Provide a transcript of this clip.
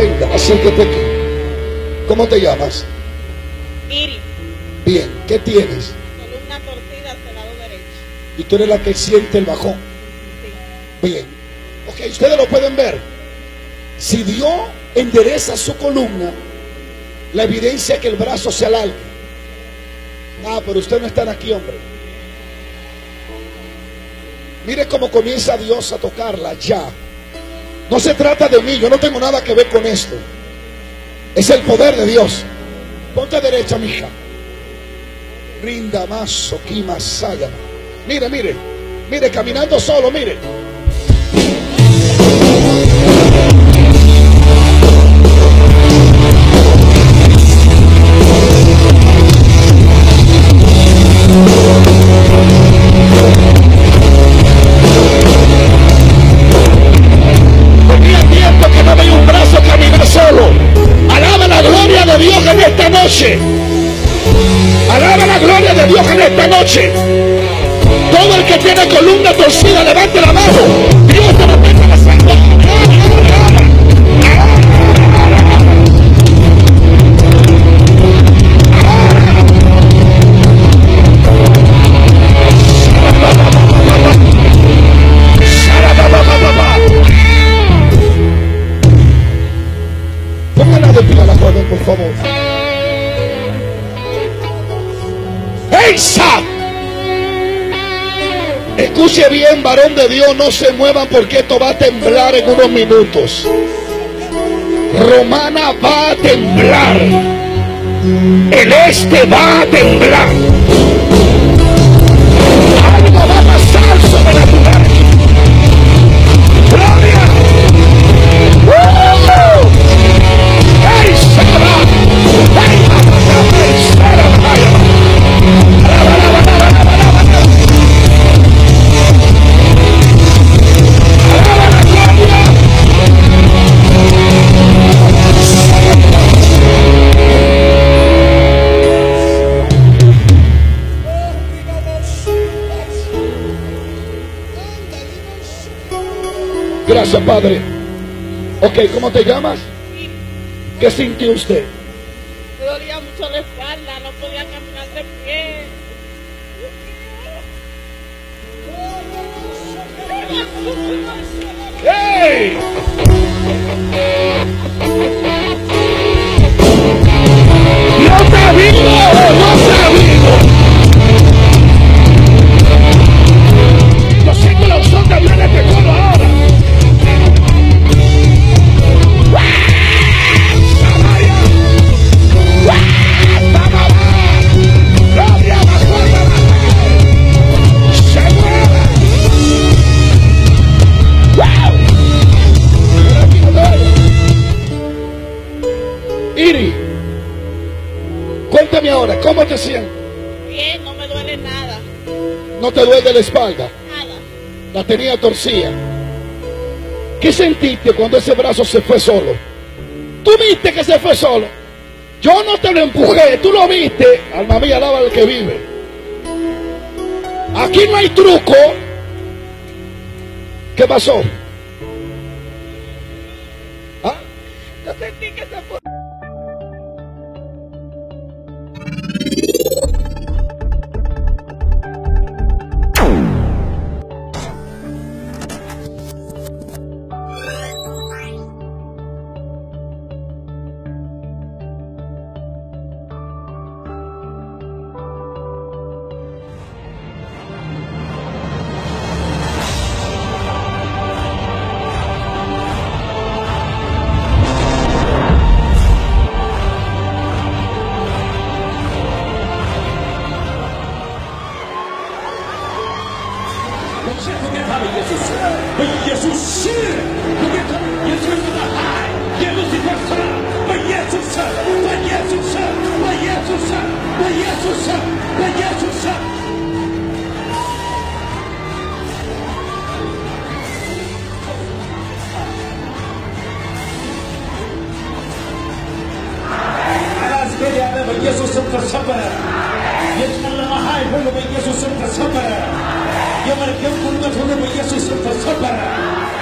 venga, acércate aquí. ¿Cómo te llamas? Iri, Bien, ¿qué tienes? columna torcida hacia el lado derecho. Y tú eres la que siente el bajón. Sí. Bien. Ok, ustedes lo pueden ver. Si Dios endereza su columna, la evidencia es que el brazo se alargue. Ah, pero ustedes no están aquí, hombre. Mire cómo comienza Dios a tocarla ya. No se trata de mí, yo no tengo nada que ver con esto. Es el poder de Dios. Ponte derecha, mija. Rinda más, saya. Mire, mire, mire, caminando solo, mire. Alaba la gloria de Dios en esta noche. Todo el que tiene columna torcida, levante la mano. Dios te Escuche bien, varón de Dios, no se muevan porque esto va a temblar en unos minutos. Romana va a temblar. El este va a temblar. Gracias, Padre. Ok, ¿cómo te llamas? ¿Qué sintió usted? Me dolía mucho la espalda, no podía caminar de pie. ¡Hey! Cuéntame ahora, ¿cómo te sientes? Bien, no me duele nada. ¿No te duele la espalda? Nada. La tenía torcida. ¿Qué sentiste cuando ese brazo se fue solo? ¿Tú viste que se fue solo? Yo no te lo empujé, tú lo viste. Alma mía, alaba al que vive. Aquí no hay truco. ¿Qué pasó? ¿Ah? Yo sentí que se fue. በኢየሱስም ተሰበረ። የጨለማ ኃይል ሁሉ በኢየሱስም ተሰበረ። 영원의 병풍을 손으로 이길 수 있음을 선포하라